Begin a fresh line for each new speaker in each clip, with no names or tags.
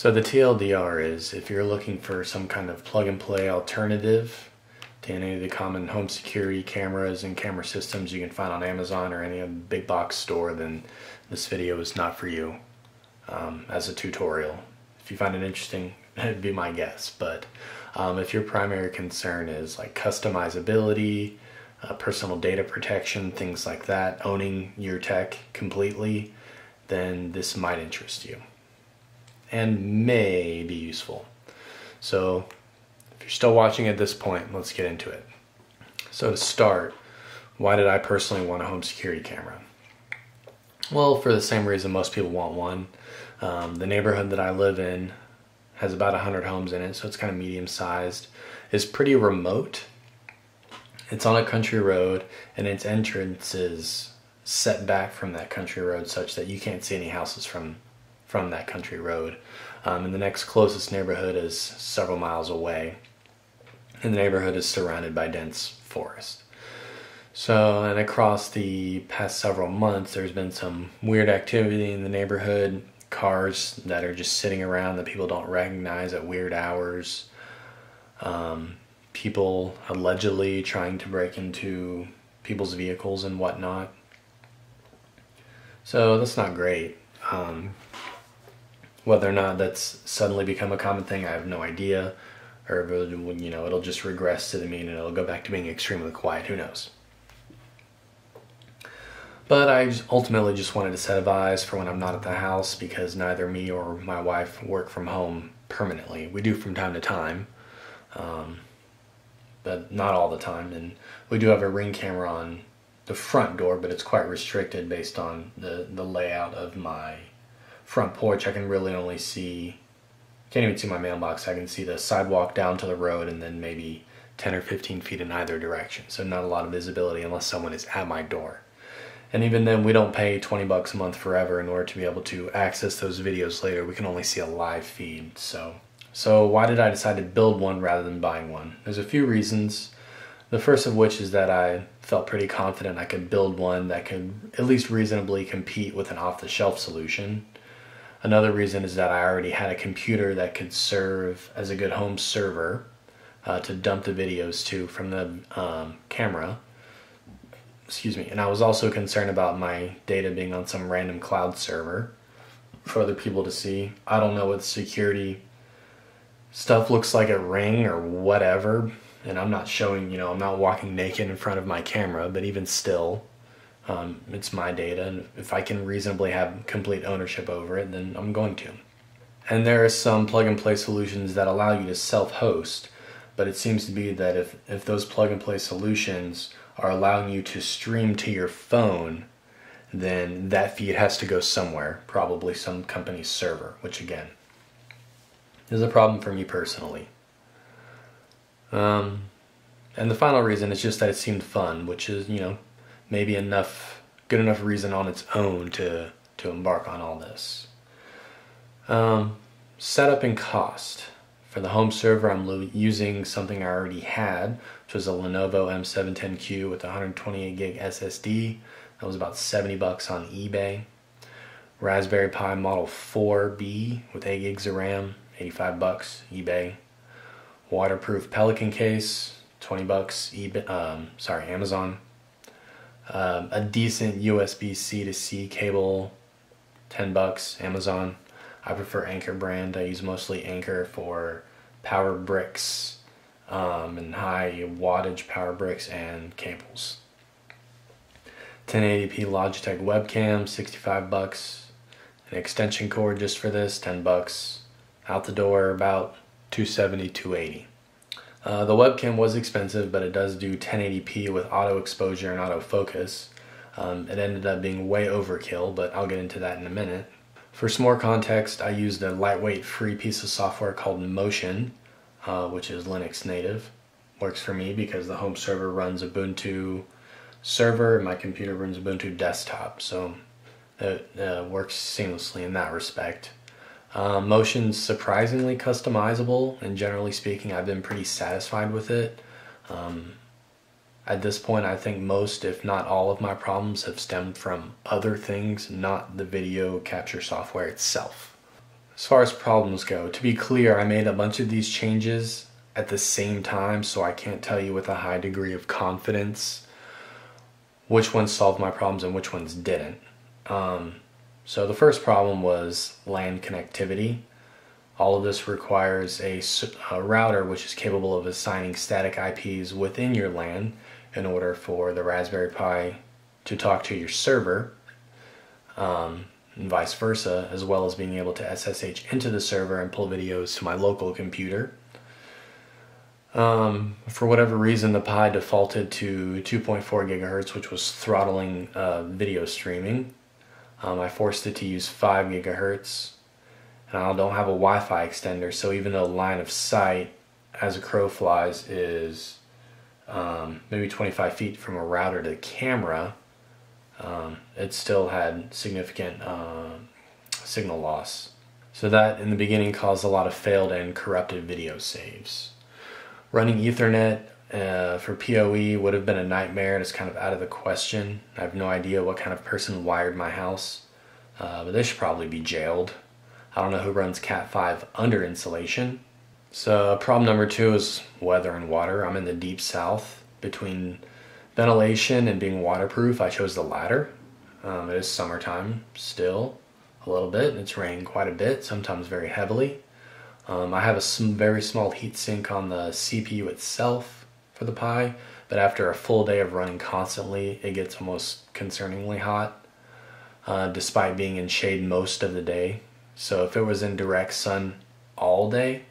So the TLDR is if you're looking for some kind of plug and play alternative to any of the common home security cameras and camera systems you can find on Amazon or any big box store, then this video is not for you um, as a tutorial. If you find it interesting, it'd be my guess. But um, if your primary concern is like customizability, uh, personal data protection, things like that, owning your tech completely, then this might interest you and may be useful. So if you're still watching at this point, let's get into it. So to start, why did I personally want a home security camera? Well, for the same reason most people want one. Um, the neighborhood that I live in has about 100 homes in it, so it's kind of medium sized. It's pretty remote. It's on a country road, and its entrance is set back from that country road such that you can't see any houses from from that country road. Um, and the next closest neighborhood is several miles away. And the neighborhood is surrounded by dense forest. So, and across the past several months, there's been some weird activity in the neighborhood. Cars that are just sitting around that people don't recognize at weird hours. Um, people allegedly trying to break into people's vehicles and whatnot. So that's not great. Um, whether or not that's suddenly become a common thing, I have no idea. Or you know, it'll just regress to the mean and it'll go back to being extremely quiet. Who knows? But I ultimately just wanted a set of eyes for when I'm not at the house because neither me or my wife work from home permanently. We do from time to time, um, but not all the time. And we do have a ring camera on the front door, but it's quite restricted based on the, the layout of my front porch, I can really only see, can't even see my mailbox. I can see the sidewalk down to the road and then maybe 10 or 15 feet in either direction. So not a lot of visibility unless someone is at my door. And even then, we don't pay 20 bucks a month forever in order to be able to access those videos later. We can only see a live feed. So, so why did I decide to build one rather than buying one? There's a few reasons. The first of which is that I felt pretty confident I could build one that could at least reasonably compete with an off the shelf solution. Another reason is that I already had a computer that could serve as a good home server uh, to dump the videos to from the um, camera. Excuse me. And I was also concerned about my data being on some random cloud server for other people to see. I don't know what security stuff looks like at Ring or whatever. And I'm not showing, you know, I'm not walking naked in front of my camera, but even still, um, it's my data, and if I can reasonably have complete ownership over it, then I'm going to. And there are some plug and play solutions that allow you to self host, but it seems to be that if, if those plug and play solutions are allowing you to stream to your phone, then that feed has to go somewhere, probably some company's server, which again is a problem for me personally. Um, and the final reason is just that it seemed fun, which is, you know, maybe enough good enough reason on its own to to embark on all this. Um, setup and cost. For the home server, I'm using something I already had, which was a Lenovo M710Q with 128 gig SSD. That was about 70 bucks on eBay. Raspberry Pi Model 4B with 8 gigs of RAM, 85 bucks eBay. Waterproof Pelican case, 20 bucks eBay. Um, sorry, Amazon um, a decent USB C to C cable, 10 bucks, Amazon. I prefer Anker brand. I use mostly Anker for power bricks um, and high wattage power bricks and cables. 1080p Logitech webcam, 65 bucks. An extension cord just for this, 10 bucks. Out the door about 270, 280. Uh, the webcam was expensive, but it does do 1080p with auto exposure and autofocus. Um, it ended up being way overkill, but I'll get into that in a minute. For some more context, I used a lightweight free piece of software called Motion, uh, which is Linux native. Works for me because the home server runs Ubuntu server and my computer runs Ubuntu desktop, so it uh, works seamlessly in that respect. Um, motion's surprisingly customizable, and generally speaking, I've been pretty satisfied with it. Um, at this point, I think most, if not all, of my problems have stemmed from other things, not the video capture software itself. as far as problems go, to be clear, I made a bunch of these changes at the same time, so I can't tell you with a high degree of confidence which ones solved my problems and which ones didn't. Um, so the first problem was LAN connectivity. All of this requires a, a, router which is capable of assigning static IPs within your LAN in order for the Raspberry Pi to talk to your server, um, and vice versa, as well as being able to SSH into the server and pull videos to my local computer. Um, for whatever reason, the Pi defaulted to 2.4 gigahertz, which was throttling uh, video streaming. Um, I forced it to use 5 gigahertz, and I don't have a Wi Fi extender, so even though line of sight as a crow flies is um, maybe 25 feet from a router to the camera, um, it still had significant uh, signal loss. So that in the beginning caused a lot of failed and corrupted video saves. Running Ethernet uh, for PoE would have been a nightmare and it's kind of out of the question. I have no idea what kind of person wired my house, uh, but they should probably be jailed. I don't know who runs Cat5 under insulation. So, problem number two is weather and water. I'm in the deep south between ventilation and being waterproof. I chose the latter. Um, it is summertime still, a little bit. It's raining quite a bit, sometimes very heavily. Um, I have a sm- very small heat sink on the CPU itself for the Pi, but after a full day of running constantly, it gets almost concerningly hot, uh, despite being in shade most of the day. So if it was in direct sun all day,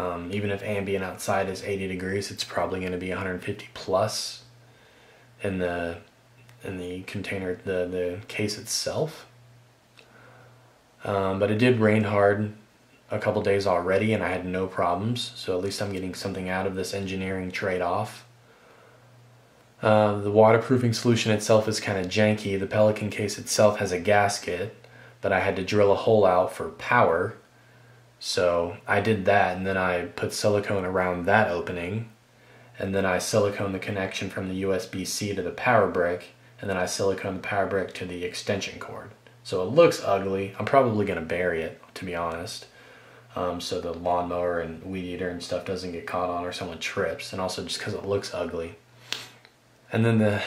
um, even if ambient outside is 80 degrees, it's probably going to be 150 plus in the in the container, the the case itself. Um, but it did rain hard a couple days already, and I had no problems. So at least I'm getting something out of this engineering trade-off. Uh, the waterproofing solution itself is kind of janky. The Pelican case itself has a gasket, but I had to drill a hole out for power so I did that and then I put silicone around that opening and then I silicone the connection from the USB-C to the power brick and then I silicone the power brick to the extension cord. So it looks ugly. I'm probably going to bury it to be honest. Um, so the lawnmower and weed eater and stuff doesn't get caught on or someone trips and also just because it looks ugly. And then the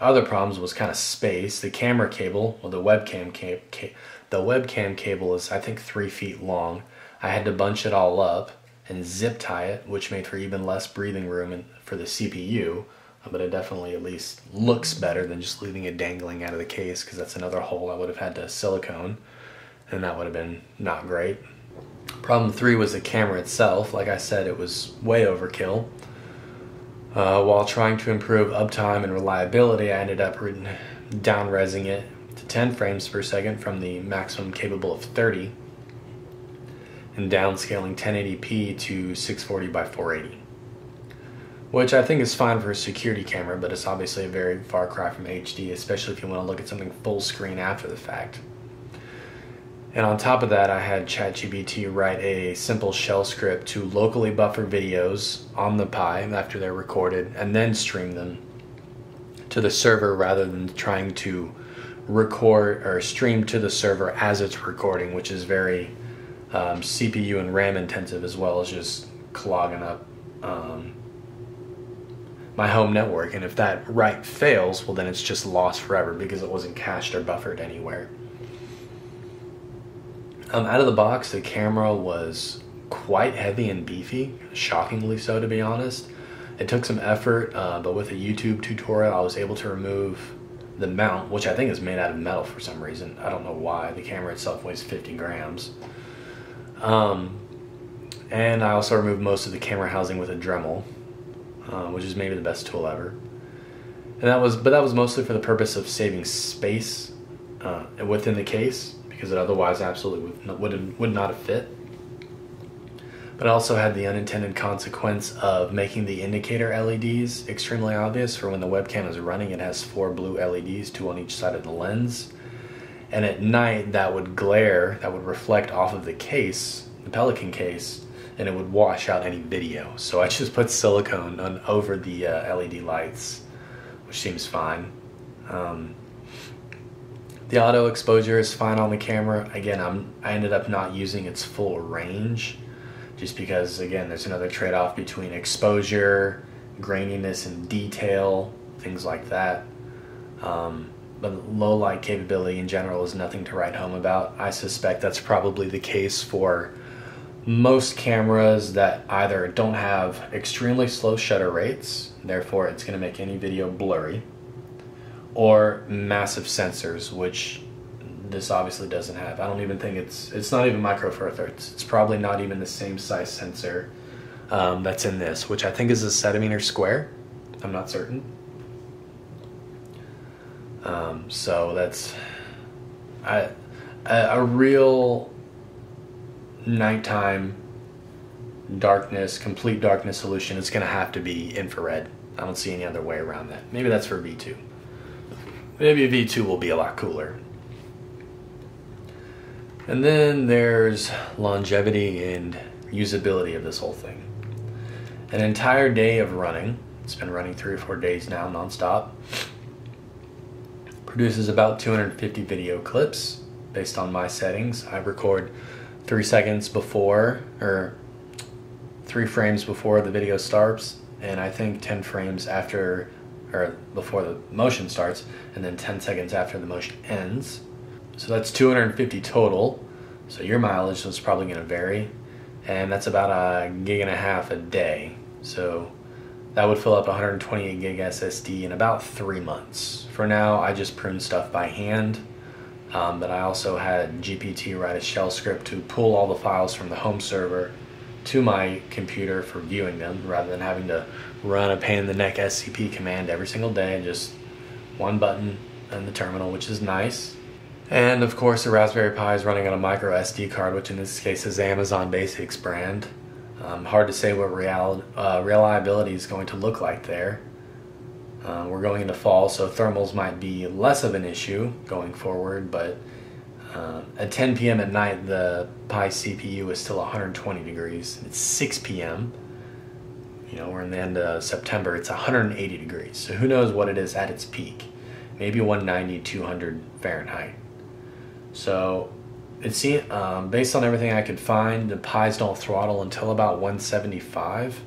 other problems was kind of space. The camera cable, well the webcam cable, the webcam cable is I think three feet long I had to bunch it all up and zip tie it, which made for even less breathing room for the CPU. But it definitely at least looks better than just leaving it dangling out of the case because that's another hole I would have had to silicone, and that would have been not great. Problem three was the camera itself. Like I said, it was way overkill. Uh, while trying to improve uptime and reliability, I ended up down resing it to 10 frames per second from the maximum capable of 30 and downscaling 1080p to 640 by 480 which I think is fine for a security camera, but it's obviously a very far cry from HD, especially if you want to look at something full screen after the fact. And on top of that, I had ChatGPT write a simple shell script to locally buffer videos on the Pi after they're recorded and then stream them to the server rather than trying to record or stream to the server as it's recording, which is very um, CPU and RAM intensive as well as just clogging up um, my home network. And if that write fails, well, then it's just lost forever because it wasn't cached or buffered anywhere. Um, out of the box, the camera was quite heavy and beefy, shockingly so, to be honest. It took some effort, uh, but with a YouTube tutorial, I was able to remove the mount, which I think is made out of metal for some reason. I don't know why. The camera itself weighs 50 grams. Um, and I also removed most of the camera housing with a Dremel, uh, which is maybe the best tool ever. And that was, but that was mostly for the purpose of saving space uh, within the case because it otherwise absolutely would would, would not have fit. But it also had the unintended consequence of making the indicator LEDs extremely obvious for when the webcam is running. It has four blue LEDs, two on each side of the lens and at night that would glare, that would reflect off of the case, the Pelican case, and it would wash out any video. So I just put silicone on over the uh, LED lights, which seems fine. Um, The auto exposure is fine on the camera. Again, I'm I ended up not using its full range just because again there's another trade-off between exposure, graininess and detail, things like that. Um, but low light capability in general is nothing to write home about. I suspect that's probably the case for most cameras that either don't have extremely slow shutter rates, therefore it's going to make any video blurry, or massive sensors, which this obviously doesn't have. I don't even think it's it's not even micro four thirds. It's probably not even the same size sensor um, that's in this, which I think is a centimeter square. I'm not certain. Um, so that's I, a, a real nighttime darkness, complete darkness solution It's going to have to be infrared. I don't see any other way around that. Maybe that's for V2. Maybe V2 will be a lot cooler. And then there's longevity and usability of this whole thing. An entire day of running, it's been running three or four days now nonstop, produces about 250 video clips based on my settings. I record three seconds before or three frames before the video starts, and I think 10 frames after or before the motion starts, and then 10 seconds after the motion ends. So that's 250 total. So your mileage is probably going to vary, and that's about a gig and a half a day. So that would fill up 128 gig SSD in about three months. For now, I just prune stuff by hand, um, but I also had GPT write a shell script to pull all the files from the home server to my computer for viewing them rather than having to run a pain in the neck SCP command every single day and just one button in the terminal, which is nice. And of course, the Raspberry Pi is running on a micro SD card, which in this case is Amazon Basics brand. Um, hard to say what real, uh, reliability is going to look like there. Uh, we're going into fall, so thermals might be less of an issue going forward, but uh, at 10 p.m. at night, the Pi CPU is still 120 degrees. It's 6 p.m. You know, we're in the end of September, it's 180 degrees. So who knows what it is at its peak? Maybe 190, 200 Fahrenheit. So it seems um, based on everything I could find, the Pis don't throttle until about 175.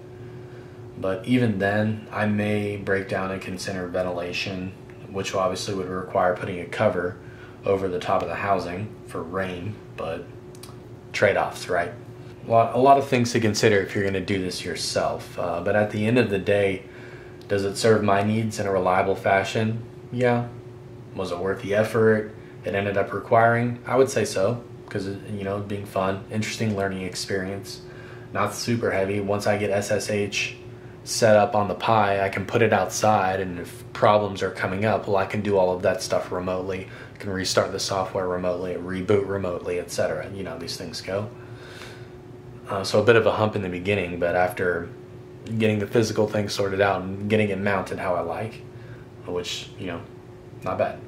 But even then, I may break down and consider ventilation, which obviously would require putting a cover over the top of the housing for rain. But trade-offs, right? A lot, a lot of things to consider if you're going to do this yourself. Uh, but at the end of the day, does it serve my needs in a reliable fashion? Yeah. Was it worth the effort? it ended up requiring, I would say so, because you know, being fun, interesting learning experience, not super heavy. Once I get SSH set up on the Pi, I can put it outside, and if problems are coming up, well, I can do all of that stuff remotely. I can restart the software remotely, reboot remotely, etc. You know, these things go. Uh, so a bit of a hump in the beginning, but after getting the physical thing sorted out and getting it mounted how I like, which you know, not bad.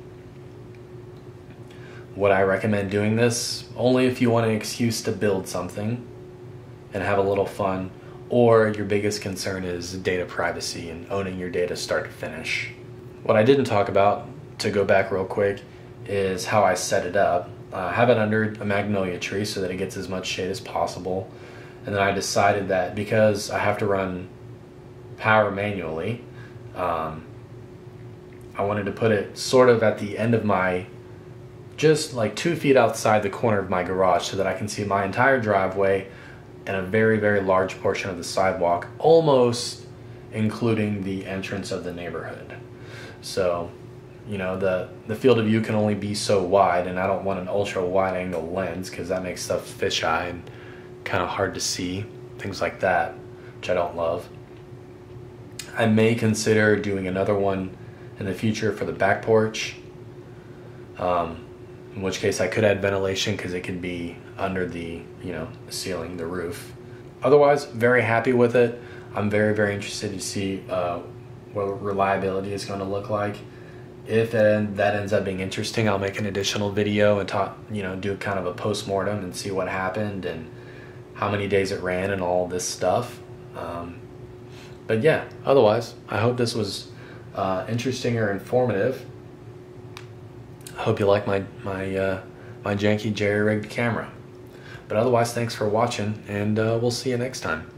Would I recommend doing this? Only if you want an excuse to build something and have a little fun, or your biggest concern is data privacy and owning your data start to finish. What I didn't talk about, to go back real quick, is how I set it up. I have it under a magnolia tree so that it gets as much shade as possible. And then I decided that because I have to run power manually, um, I wanted to put it sort of at the end of my just like two feet outside the corner of my garage so that I can see my entire driveway and a very, very large portion of the sidewalk, almost including the entrance of the neighborhood. So, you know, the, the field of view can only be so wide, and I don't want an ultra wide angle lens because that makes stuff fisheye and kind of hard to see, things like that, which I don't love. I may consider doing another one in the future for the back porch. Um, in which case I could add ventilation because it could be under the you know ceiling, the roof. Otherwise, very happy with it. I'm very very interested to see uh, what reliability is going to look like. If that ends up being interesting, I'll make an additional video and talk, you know, do kind of a post mortem and see what happened and how many days it ran and all this stuff. Um, but yeah, otherwise, I hope this was uh, interesting or informative I hope you like my my uh, my janky jerry rigged camera. But otherwise, thanks for watching, and uh, we'll see you next time.